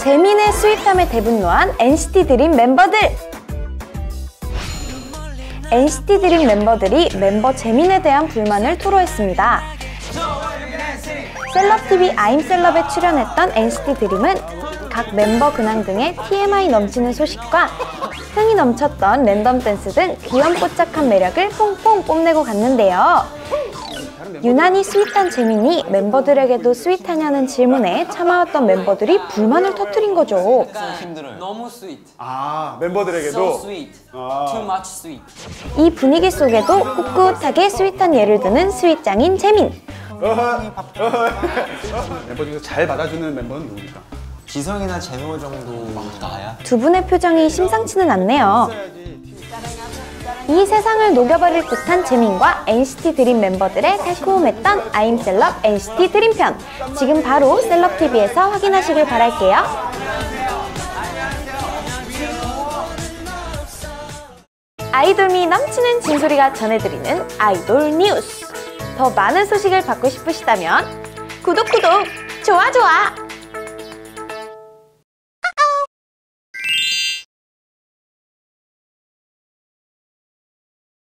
재민의 sweet함에 대분노한 NCT 드림 멤버들! NCT 드림 멤버들이 멤버 재민에 대한 불만을 토로했습니다. 셀럽TV 아임 셀럽에 출연했던 NCT 드림은 각 멤버 근황 등의 TMI 넘치는 소식과 흥이 넘쳤던 랜덤 댄스 등 귀염뽀짝한 매력을 뽕뽕 뽐내고 갔는데요. 유난히 sweet한 재민이 멤버들에게도 sweet하냐는 질문에 참아왔던 멤버들이 불만을 터뜨린 거죠. 너무 sweet. 아 So 멤버들에게도 sweet. 아. Too much sweet. 이 분위기 속에도 꿋꿋하게 sweet한 예를 드는 sweet장인 재민. 멤버 중에서 잘 받아주는 멤버는 누굽니까? 지성이나 제노 정도 나야? 두 분의 표정이 심상치는 않네요. 이 세상을 녹여버릴 듯한 재민과 NCT 드림 멤버들의 달콤했던 I'm Celuv NCT 드림 편. 지금 바로 셀럽 TV에서 확인하시길 바랄게요. 아이돌미 넘치는 진소리가 전해드리는 아이돌 뉴스. 더 많은 소식을 받고 싶으시다면 구독 구독 좋아 좋아